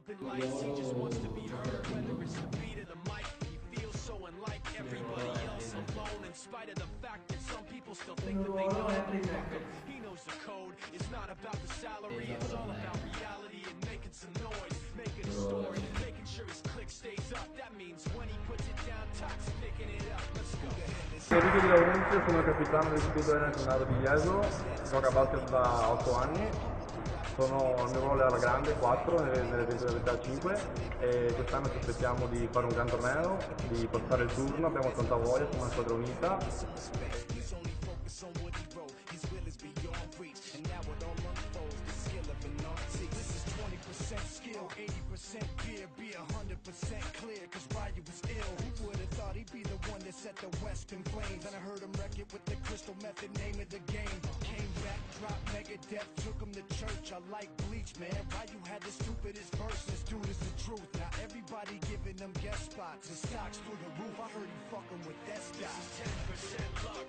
up in lights, he just wants to be heard. Whether it's the beat of the mic, he feels so unlike everybody else alone. In spite of the fact that some people still think that they know. He knows the code. It's not about the salary, it's all about reality and making some noise, making a story, making sure his click stays up. That means when he puts it down, Tox picking it up. Let's go. Enrico Di Laurenzio, sono capitano dell'Istituto del Nazionale di Jesolo, gioco a basket da 8 anni, sono il mio ruolo alla grande 4 nelle della 5 e quest'anno ci aspettiamo di fare un gran torneo, di passare il turno, abbiamo tanta voglia, siamo una squadra unita. set the West in flames. And I heard him wreck it with the crystal method, name of the game. Dropped Megadeth, took to church. I like bleach, man. Why you had the stupidest verses, dude is the truth. Now everybody giving them guest spots and stocks through the roof. I heard he fucking with that stock. This is 10% luck,